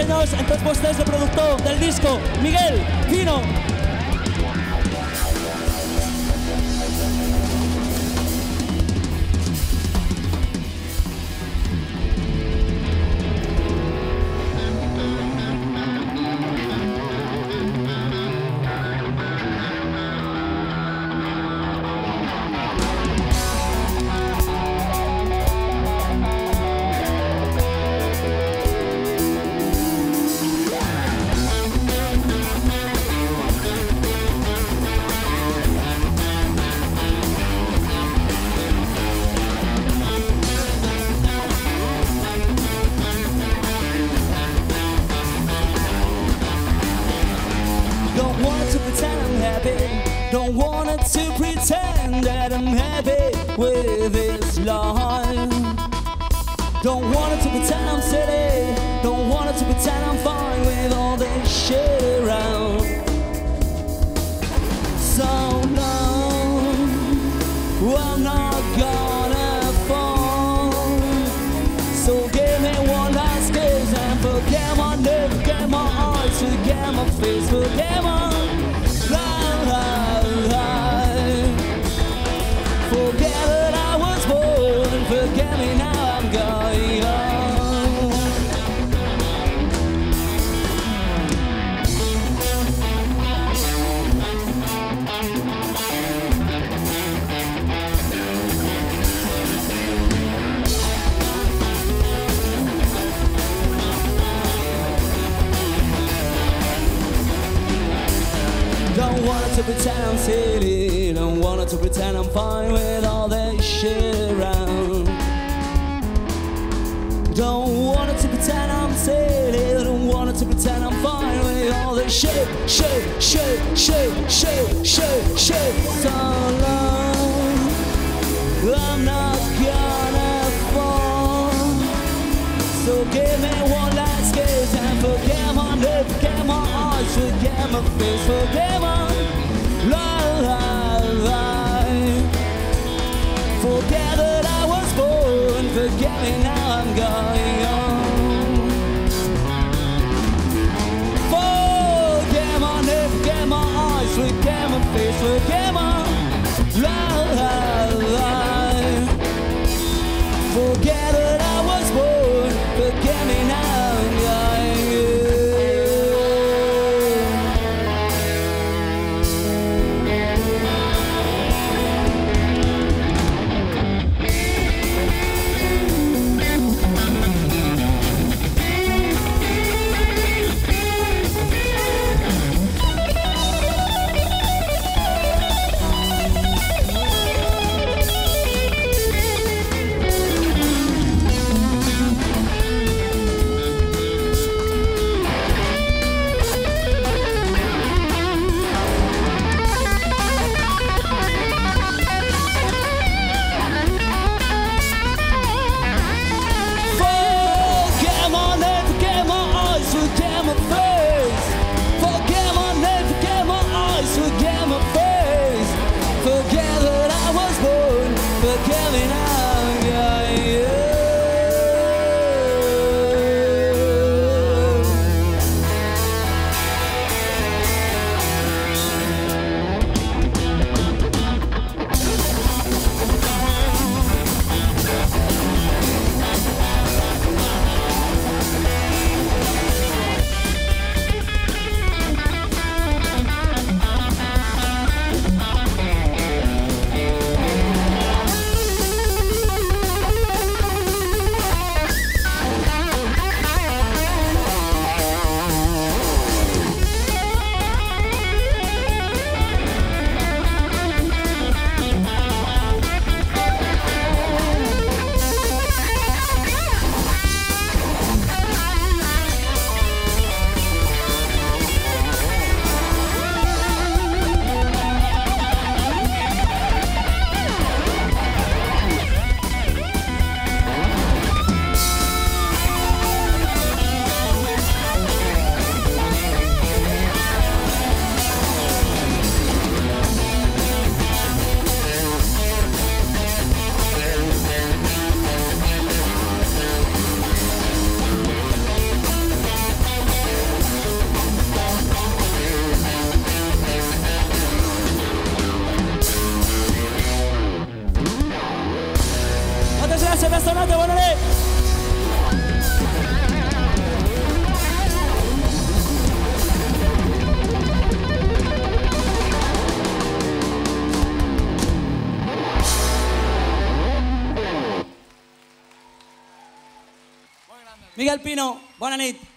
senyors, tots vostès el productor del disco, Miguel Pino. Don't want to pretend I'm happy. Don't want to pretend that I'm happy with this life. Don't want to pretend I'm silly. Don't want to pretend I'm to pretend I'm fine with all that shit around. Don't want to pretend I'm silly. Don't want to pretend I'm fine with all that shit, shit, shit, shit, shit, shit, shit. So long, I'm not gonna fall. So give me one last kiss and forget my name, forget my eyes, forget my face, forget my life. Forget me now I'm going on. Miguel Pino, buenas noches.